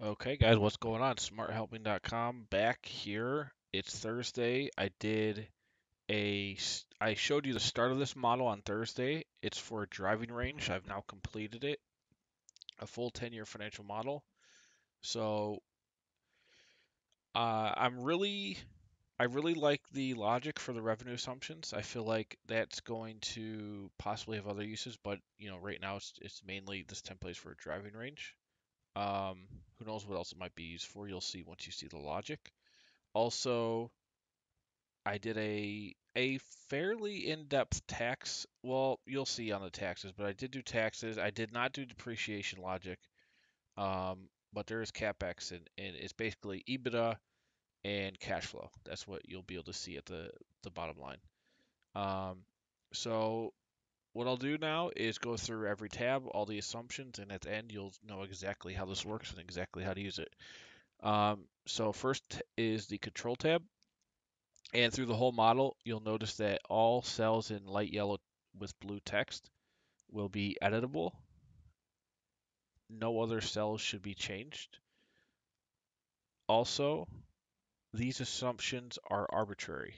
Okay, guys, what's going on? SmartHelping.com back here. It's Thursday. I did a. I showed you the start of this model on Thursday. It's for a driving range. I've now completed it, a full 10-year financial model. So uh, I'm really, I really like the logic for the revenue assumptions. I feel like that's going to possibly have other uses, but you know, right now it's it's mainly this template is for a driving range. Um, who knows what else it might be used for? You'll see once you see the logic. Also, I did a a fairly in-depth tax. Well, you'll see on the taxes, but I did do taxes. I did not do depreciation logic. Um, but there is capex and, and it's basically EBITDA and cash flow. That's what you'll be able to see at the the bottom line. Um, so what I'll do now is go through every tab, all the assumptions, and at the end you'll know exactly how this works and exactly how to use it. Um, so first is the control tab. And through the whole model, you'll notice that all cells in light yellow with blue text will be editable. No other cells should be changed. Also, these assumptions are arbitrary.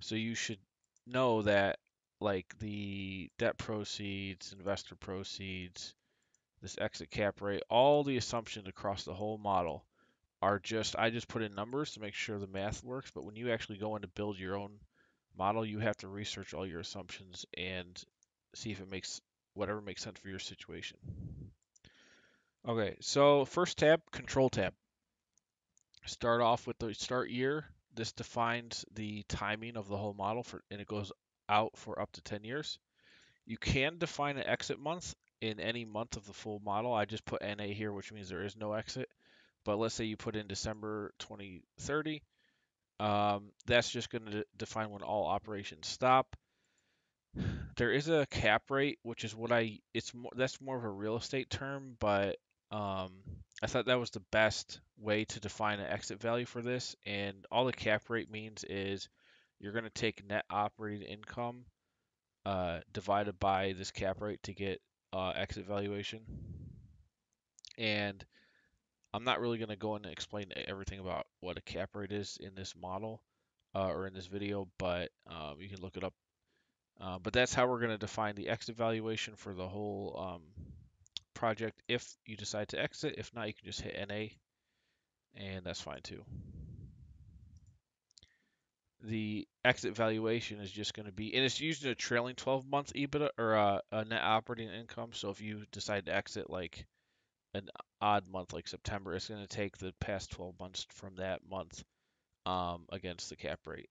So you should know that like the debt proceeds, investor proceeds, this exit cap rate, all the assumptions across the whole model are just I just put in numbers to make sure the math works, but when you actually go in to build your own model, you have to research all your assumptions and see if it makes whatever makes sense for your situation. Okay, so first tab, control tab. Start off with the start year. This defines the timing of the whole model for and it goes out for up to 10 years. You can define an exit month in any month of the full model. I just put NA here, which means there is no exit. But let's say you put in December 2030, um, that's just going to define when all operations stop. There is a cap rate, which is what I it's more that's more of a real estate term, but um, I thought that was the best way to define an exit value for this. And all the cap rate means is you're going to take net operating income uh, divided by this cap rate to get uh, exit valuation. And I'm not really going to go and explain everything about what a cap rate is in this model uh, or in this video, but um, you can look it up uh, but that's how we're going to define the exit valuation for the whole um, project if you decide to exit. If not, you can just hit NA, and that's fine too. The exit valuation is just going to be, and it's using a trailing 12 month EBITDA or a, a net operating income. So if you decide to exit like an odd month like September, it's going to take the past 12 months from that month um, against the cap rate.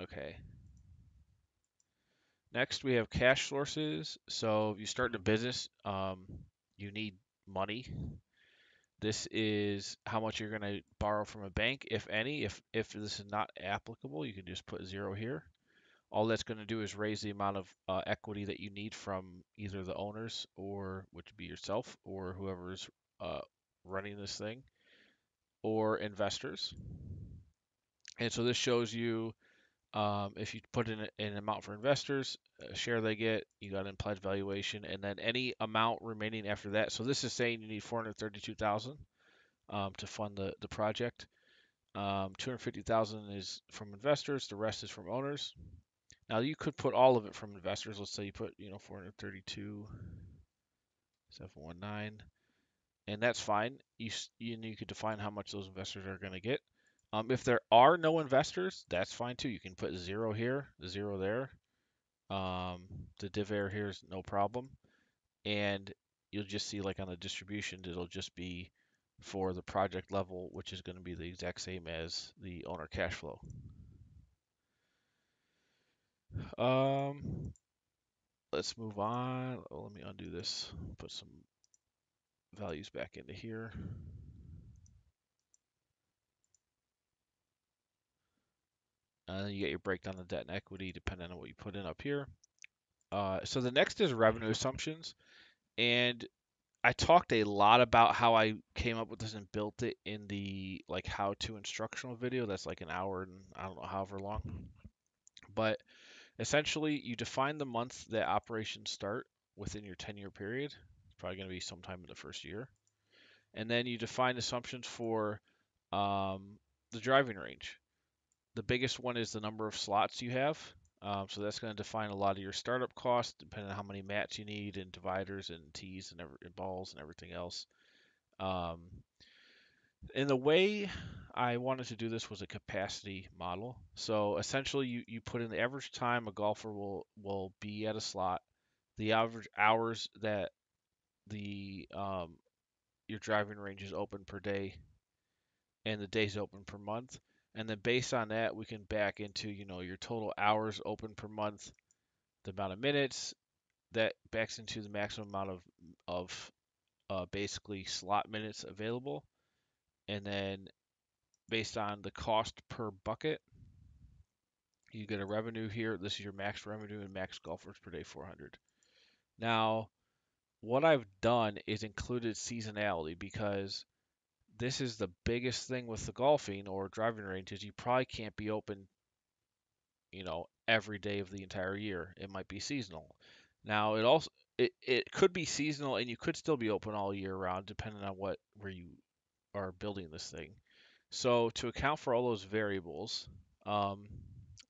Okay. Next, we have cash sources. So if you start a business, um, you need money. This is how much you're going to borrow from a bank, if any. If if this is not applicable, you can just put zero here. All that's going to do is raise the amount of uh, equity that you need from either the owners or which would be yourself or whoever's uh, running this thing or investors. And so this shows you um, if you put in an amount for investors, share they get, you got an implied valuation, and then any amount remaining after that. So this is saying you need 432,000 um, to fund the the project. Um, 250,000 is from investors. The rest is from owners. Now you could put all of it from investors. Let's say you put you know 432, 719, and that's fine. You you, you could define how much those investors are going to get. Um, if there are no investors, that's fine too. You can put zero here, zero there. Um, the div error here is no problem. And you'll just see like on the distribution, it'll just be for the project level, which is going to be the exact same as the owner cash flow. Um, let's move on. Oh, let me undo this. Put some values back into here. And then you get your breakdown of debt and equity depending on what you put in up here. Uh, so the next is revenue assumptions. And I talked a lot about how I came up with this and built it in the like how to instructional video. That's like an hour and I don't know however long. But essentially, you define the month that operations start, within your 10 year period. It's probably going to be sometime in the first year. And then you define assumptions for um, the driving range. The biggest one is the number of slots you have. Um, so that's going to define a lot of your startup costs, depending on how many mats you need and dividers and tees and, every, and balls and everything else. Um, and the way I wanted to do this was a capacity model. So essentially, you, you put in the average time a golfer will will be at a slot, the average hours that the um, your driving range is open per day, and the days open per month. And then based on that, we can back into you know your total hours open per month, the amount of minutes that backs into the maximum amount of of uh, basically slot minutes available, and then based on the cost per bucket, you get a revenue here. This is your max revenue and max golfers per day 400. Now, what I've done is included seasonality because this is the biggest thing with the golfing or driving ranges. You probably can't be open, you know, every day of the entire year. It might be seasonal. Now, it also it, it could be seasonal and you could still be open all year round depending on what where you are building this thing. So to account for all those variables, um,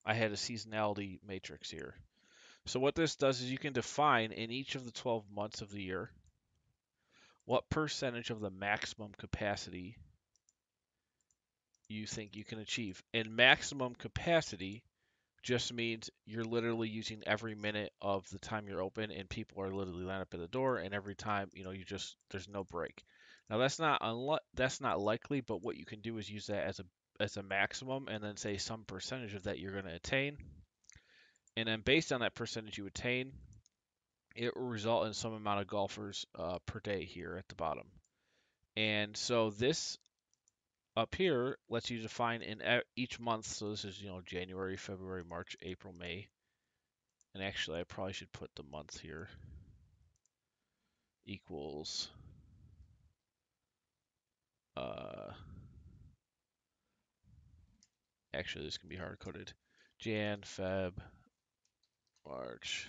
I had a seasonality matrix here. So what this does is you can define in each of the 12 months of the year what percentage of the maximum capacity you think you can achieve. And maximum capacity just means you're literally using every minute of the time you're open and people are literally lined up at the door and every time, you know, you just there's no break. Now that's not unli- that's not likely, but what you can do is use that as a as a maximum and then say some percentage of that you're going to attain. And then based on that percentage you attain, it will result in some amount of golfers uh, per day here at the bottom. And so this up here lets you define in each month. So this is, you know, January, February, March, April, May. And actually, I probably should put the month here equals uh, actually this can be hard coded. Jan, Feb, March,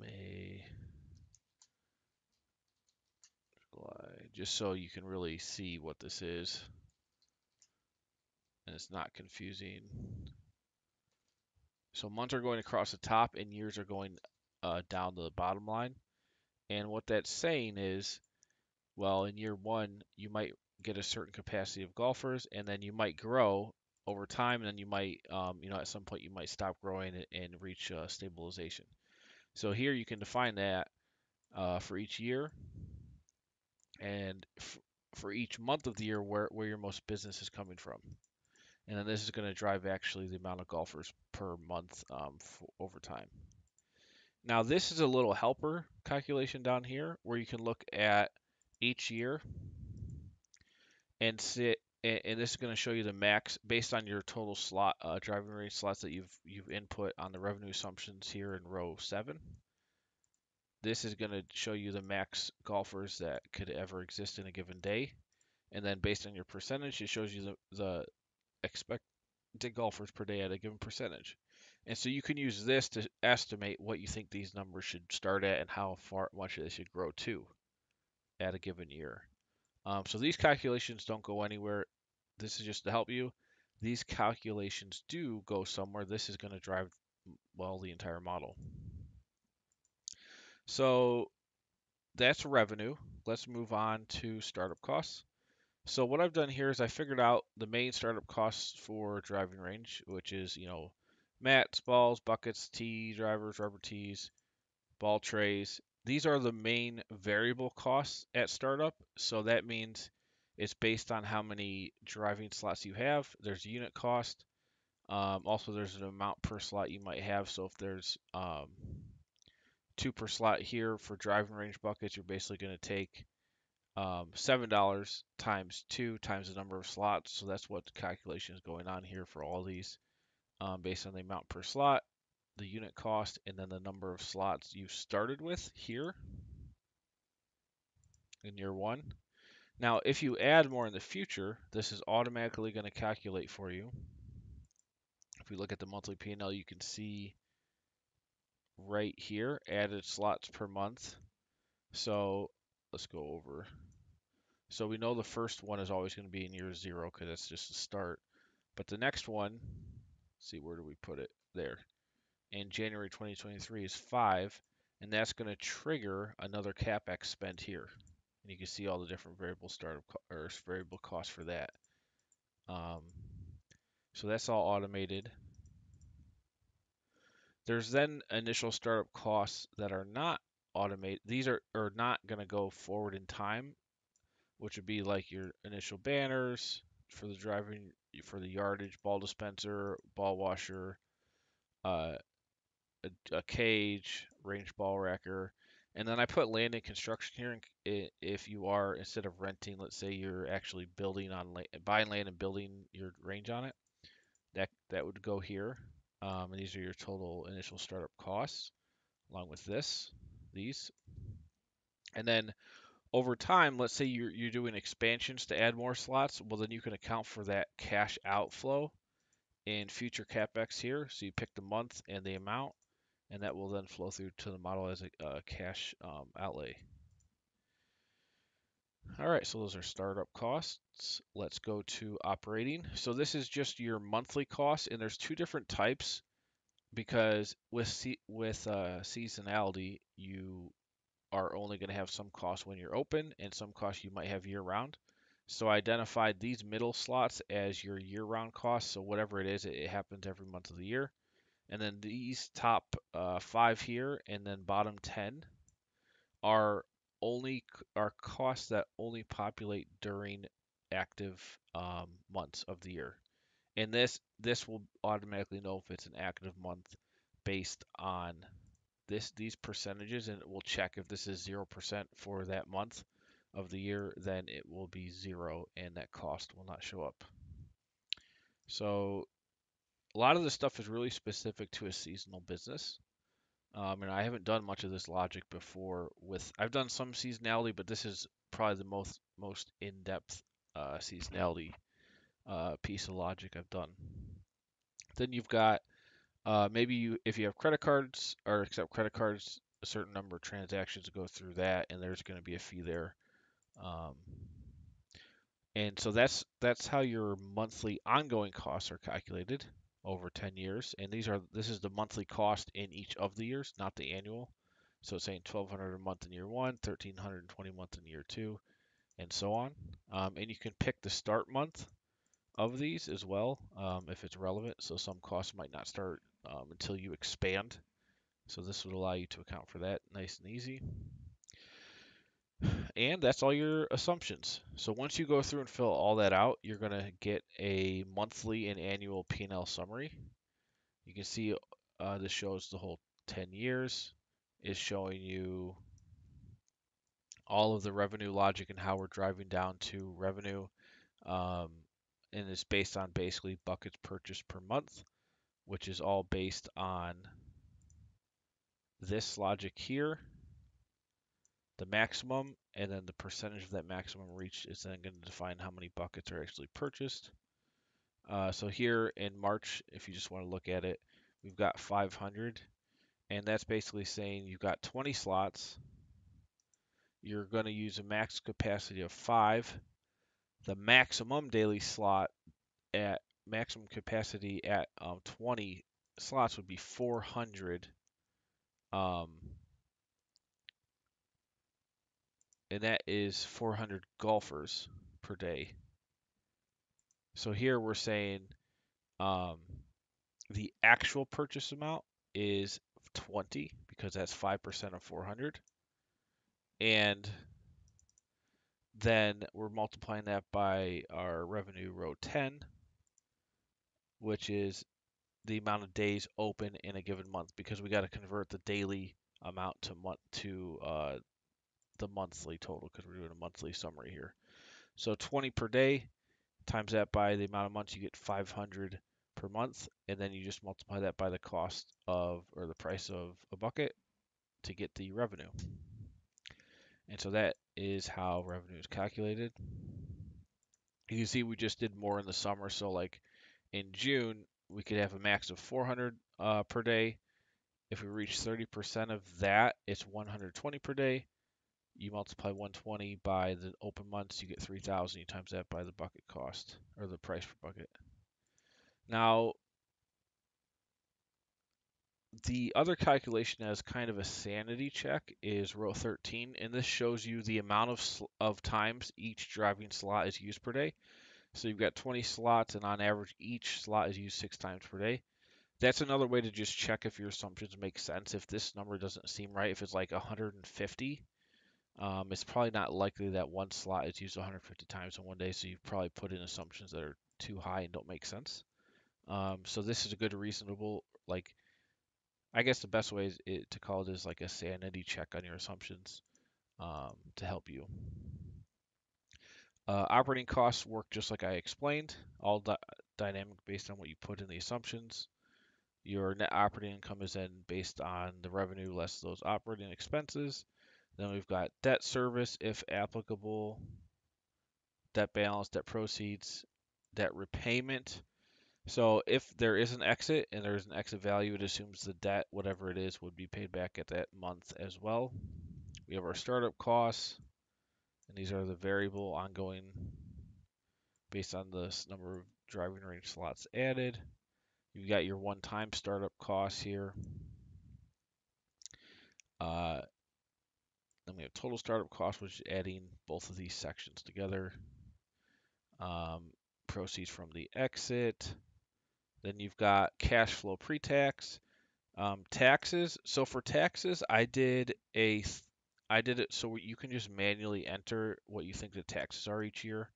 May, July, just so you can really see what this is and it's not confusing. So months are going across the top and years are going uh, down to the bottom line. And what that's saying is, well, in year one, you might get a certain capacity of golfers, and then you might grow over time, and then you might, um, you know, at some point you might stop growing and reach uh, stabilization. So here you can define that uh, for each year, and for each month of the year where, where your most business is coming from. And then this is going to drive actually the amount of golfers per month um, over time. Now this is a little helper calculation down here where you can look at each year and sit and this is going to show you the max based on your total slot uh, driving range slots that you've you've input on the revenue assumptions here in row seven. This is going to show you the max golfers that could ever exist in a given day, and then based on your percentage, it shows you the, the expected golfers per day at a given percentage. And so you can use this to estimate what you think these numbers should start at and how far much they should grow to at a given year. Um, so these calculations don't go anywhere. This is just to help you. These calculations do go somewhere. This is going to drive, well, the entire model. So that's revenue. Let's move on to startup costs. So what I've done here is I figured out the main startup costs for driving range, which is, you know, mats, balls, buckets, tee drivers, rubber tees, ball trays. These are the main variable costs at startup. So that means it's based on how many driving slots you have. There's unit cost. Um, also, there's an amount per slot you might have. So if there's um, two per slot here for driving range buckets, you're basically going to take um, $7 times two times the number of slots. So that's what the calculation is going on here for all these um, based on the amount per slot, the unit cost, and then the number of slots you started with here in year one. Now, if you add more in the future, this is automatically going to calculate for you. If we look at the monthly P&L, you can see right here, added slots per month. So let's go over. So we know the first one is always going to be in year zero because that's just the start. But the next one, see where do we put it? There. In January 2023 is five, and that's going to trigger another capex spend here. And you can see all the different variable startup or variable costs for that. Um, so that's all automated. There's then initial startup costs that are not automated. These are, are not going to go forward in time, which would be like your initial banners for the driving, for the yardage, ball dispenser, ball washer, uh, a, a, cage, range ball wrecker. And then I put land and construction here. If you are, instead of renting, let's say you're actually building on land, buying land and building your range on it, that, that would go here. Um, and these are your total initial startup costs, along with this, these. And then over time, let's say you're, you're doing expansions to add more slots, well, then you can account for that cash outflow in future capex here. So you pick the month and the amount, and that will then flow through to the model as a, cash um, outlay. All right, so those are startup costs. Let's go to operating. So this is just your monthly costs, and there's two different types because with with uh, seasonality, you are only going to have some costs when you're open and some costs you might have year round. So I identified these middle slots as your year round costs. So whatever it is, it happens every month of the year. And then these top uh, five here and then bottom 10 are only are costs that only populate during active um, months of the year. And this this will automatically know if it's an active month based on this these percentages and it will check if this is 0% for that month of the year then it will be zero and that cost will not show up so a lot of this stuff is really specific to a seasonal business um, and I haven't done much of this logic before with I've done some seasonality but this is probably the most most in-depth uh, seasonality uh, piece of logic I've done then you've got uh, maybe you, if you have credit cards or accept credit cards, a certain number of transactions go through that, and there's going to be a fee there. Um, and so that's that's how your monthly ongoing costs are calculated over 10 years. And these are this is the monthly cost in each of the years, not the annual. So it's saying 1200 a month in year one, 1320 a month in year two, and so on. Um, and you can pick the start month of these as well um, if it's relevant. So some costs might not start um, until you expand. So this would allow you to account for that nice and easy. And that's all your assumptions. So once you go through and fill all that out, you're going to get a monthly and annual P&L summary. You can see uh, this shows the whole 10 years. Is showing you all of the revenue logic and how we're driving down to revenue. Um, and it's based on basically buckets purchased per month which is all based on this logic here, the maximum, and then the percentage of that maximum reached is then going to define how many buckets are actually purchased. Uh, so here in March, if you just want to look at it, we've got 500, and that's basically saying you've got 20 slots. You're going to use a max capacity of 5. The maximum daily slot at maximum capacity at um, 20 slots would be 400. Um, and that is 400 golfers per day. So here we're saying um, the actual purchase amount is 20 because that's 5% of 400. And then we're multiplying that by our revenue row 10 which is the amount of days open in a given month because we got to convert the daily amount to month to uh, the monthly total because we're doing a monthly summary here. So 20 per day times that by the amount of months you get 500 per month and then you just multiply that by the cost of or the price of a bucket to get the revenue. And so that is how revenue is calculated. You can see we just did more in the summer so like in June, we could have a max of 400 uh, per day. If we reach 30% of that, it's 120 per day. You multiply 120 by the open months, you get 3,000. You times that by the bucket cost or the price per bucket. Now, the other calculation as kind of a sanity check is row 13, and this shows you the amount of, of times each driving slot is used per day. So you've got 20 slots, and on average, each slot is used six times per day. That's another way to just check if your assumptions make sense. If this number doesn't seem right, if it's like 150, um, it's probably not likely that one slot is used 150 times in one day. So you've probably put in assumptions that are too high and don't make sense. Um, so this is a good reasonable like I guess the best way is, to call it is like a sanity check on your assumptions um, to help you. Uh, operating costs work just like I explained, all di dynamic based on what you put in the assumptions. Your net operating income is then based on the revenue less those operating expenses. Then we've got debt service, if applicable, debt balance, debt proceeds, debt repayment, so if there is an exit and there's an exit value, it assumes the debt, whatever it is, would be paid back at that month as well. We have our startup costs, and these are the variable ongoing based on the number of driving range slots added. You've got your one-time startup costs here. Uh, then we have total startup costs, which is adding both of these sections together. Um, proceeds from the exit, then you've got cash flow pre-tax, um, taxes. So for taxes, I did a, I did it so you can just manually enter what you think the taxes are each year.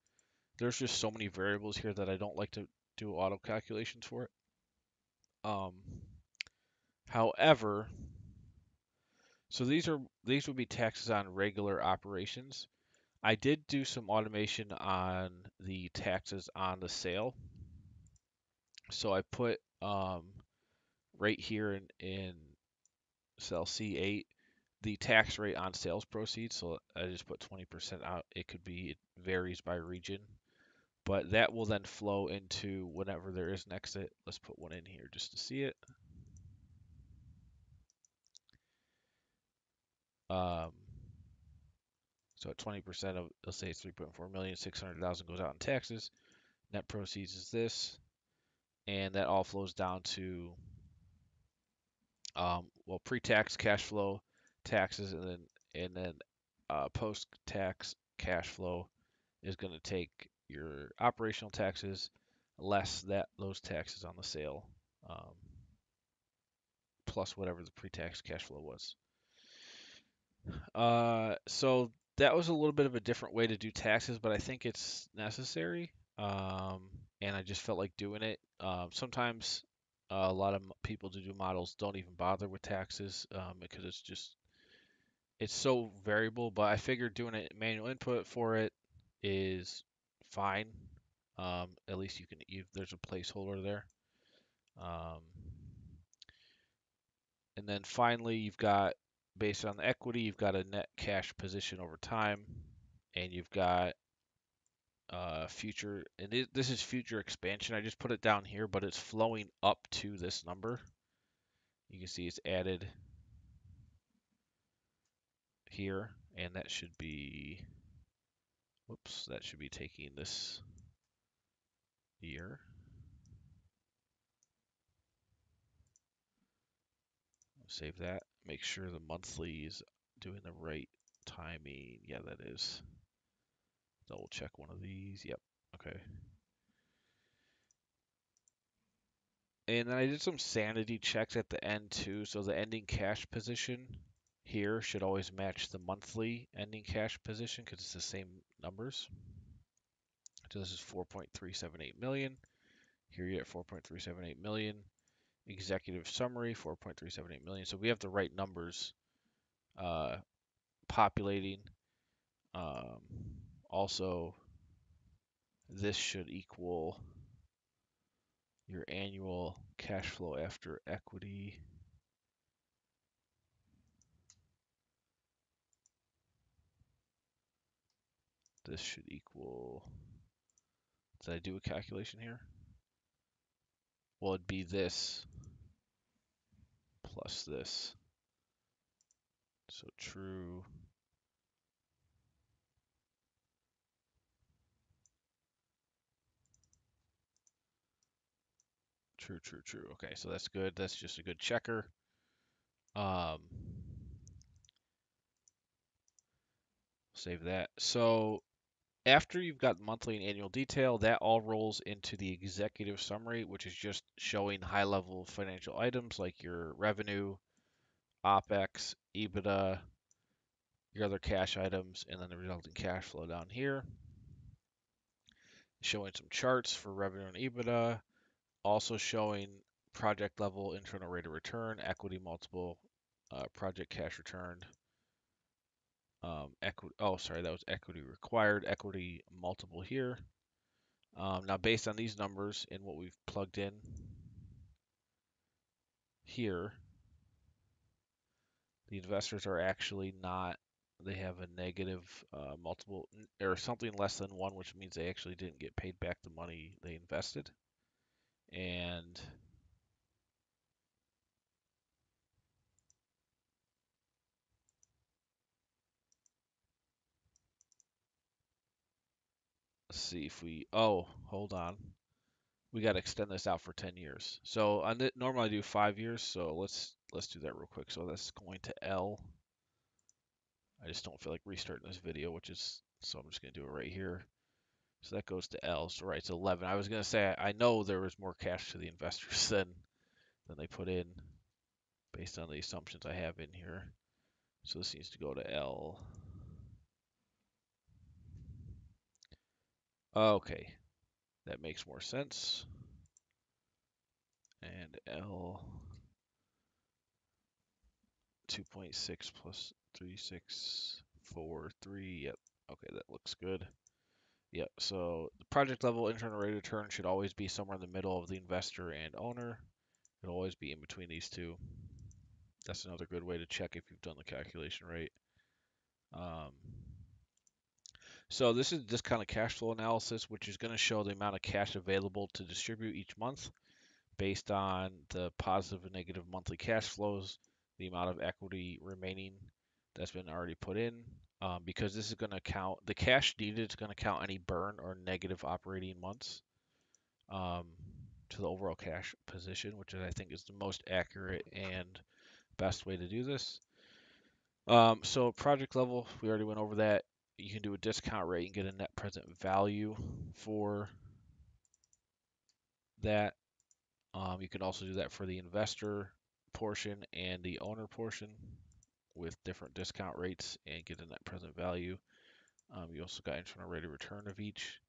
There's just so many variables here that I don't like to do auto calculations for it. Um, however, so these are these would be taxes on regular operations. I did do some automation on the taxes on the sale. So I put um, right here in, in cell C8 the tax rate on sales proceeds. So I just put 20% out. It could be, it varies by region, but that will then flow into whenever there is an exit. Let's put one in here just to see it. Um, so at 20% of, let's say it's 3.4 million, 600,000 goes out in taxes. Net proceeds is this and that all flows down to um, well pre-tax cash flow, taxes, and then and then uh, post-tax cash flow is going to take your operational taxes less that those taxes on the sale um, plus whatever the pre-tax cash flow was. Uh, so that was a little bit of a different way to do taxes, but I think it's necessary. Um, and I just felt like doing it. Um, sometimes uh, a lot of people to do models don't even bother with taxes um, because it's just it's so variable. But I figured doing it manual input for it is fine. Um, at least you can there's a placeholder there. Um, and then finally, you've got based on the equity, you've got a net cash position over time, and you've got uh, future, and it, this is future expansion. I just put it down here, but it's flowing up to this number. You can see it's added here, and that should be, whoops, that should be taking this year. Save that. Make sure the monthly is doing the right timing. Yeah, that is. Double check one of these. Yep. Okay. And then I did some sanity checks at the end too. So the ending cash position here should always match the monthly ending cash position because it's the same numbers. So this is 4.378 million. Here you get 4.378 million. Executive summary 4.378 million. So we have the right numbers uh, populating. Um, also, this should equal your annual cash flow after equity. This should equal, did I do a calculation here? Well, it'd be this plus this. So true. True, true, true. Okay, so that's good. That's just a good checker. Um, save that. So after you've got monthly and annual detail, that all rolls into the executive summary, which is just showing high level financial items like your revenue, OPEX, EBITDA, your other cash items, and then the resulting cash flow down here. Showing some charts for revenue and EBITDA, also showing project level internal rate of return, equity multiple, uh, project cash returned, um, equity. Oh, sorry, that was equity required, equity multiple here. Um, now, based on these numbers and what we've plugged in here, the investors are actually not. They have a negative uh, multiple or something less than one, which means they actually didn't get paid back the money they invested. And let's see if we. Oh, hold on. We got to extend this out for 10 years. So I normally do five years. So let's let's do that real quick. So that's going to L. I just don't feel like restarting this video, which is so I'm just gonna do it right here. So that goes to L. So right, it's 11. I was gonna say I know there was more cash to the investors than than they put in, based on the assumptions I have in here. So this needs to go to L. Okay, that makes more sense. And L 2.6 plus 3643. Yep. Okay, that looks good. Yep. So the project level internal rate of return should always be somewhere in the middle of the investor and owner. It'll always be in between these two. That's another good way to check if you've done the calculation right. Um, so this is this kind of cash flow analysis, which is going to show the amount of cash available to distribute each month based on the positive and negative monthly cash flows, the amount of equity remaining that's been already put in. Um, because this is going to count the cash needed is going to count any burn or negative operating months um, to the overall cash position, which I think is the most accurate and best way to do this. Um, so project level, we already went over that. You can do a discount rate and get a net present value for that. Um, you can also do that for the investor portion and the owner portion with different discount rates and get a net present value. Um, you also got internal rate of return of each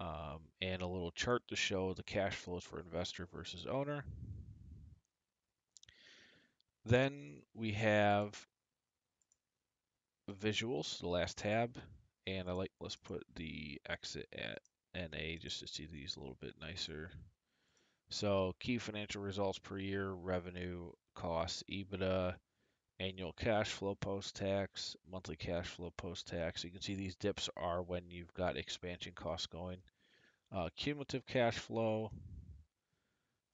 um, and a little chart to show the cash flows for investor versus owner. Then we have visuals, the last tab, and I like let's put the exit at NA just to see these a little bit nicer. So key financial results per year, revenue, costs, EBITDA, annual cash flow post-tax, monthly cash flow post-tax. You can see these dips are when you've got expansion costs going. Uh, cumulative cash flow,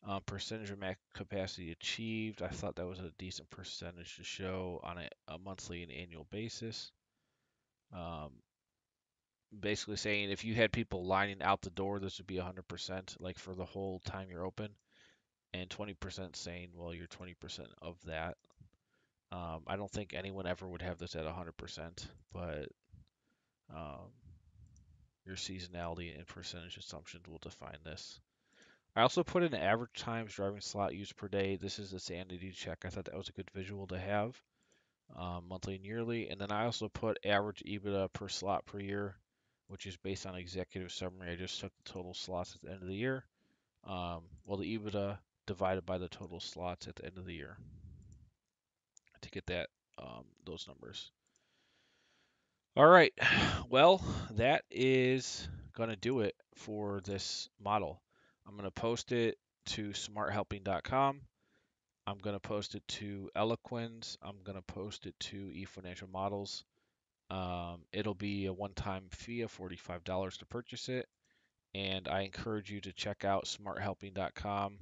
um, percentage of max capacity achieved. I thought that was a decent percentage to show on a, a monthly and annual basis. Um, basically saying if you had people lining out the door, this would be 100%, like for the whole time you're open, and 20% saying, well, you're 20% of that. Um, I don't think anyone ever would have this at 100%, but um, your seasonality and percentage assumptions will define this. I also put in average times driving slot used per day. This is a sanity check. I thought that was a good visual to have, um, monthly and yearly. And then I also put average EBITDA per slot per year, which is based on executive summary. I just took the total slots at the end of the year. Um, well, the EBITDA divided by the total slots at the end of the year to get that um, those numbers. All right, well, that is going to do it for this model. I'm going to post it to smarthelping.com. I'm going to post it to Eloquens. I'm going to post it to eFinancial Models. Um, it'll be a one-time fee of $45 to purchase it. And I encourage you to check out smarthelping.com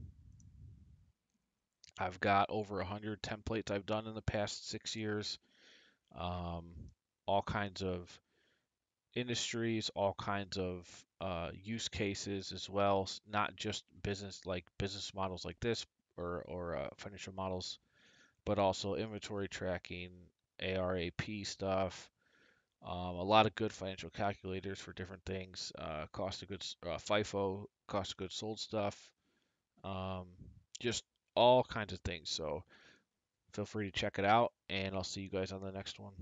I've got over hundred templates I've done in the past six years. Um, all kinds of industries, all kinds of uh, use cases as well, not just business like business models like this or or uh, financial models, but also inventory tracking, ARAP stuff. Um, a lot of good financial calculators for different things. Uh, cost of goods, uh, FIFO, cost of goods sold stuff. Um, just all kinds of things. So feel free to check it out, and I'll see you guys on the next one.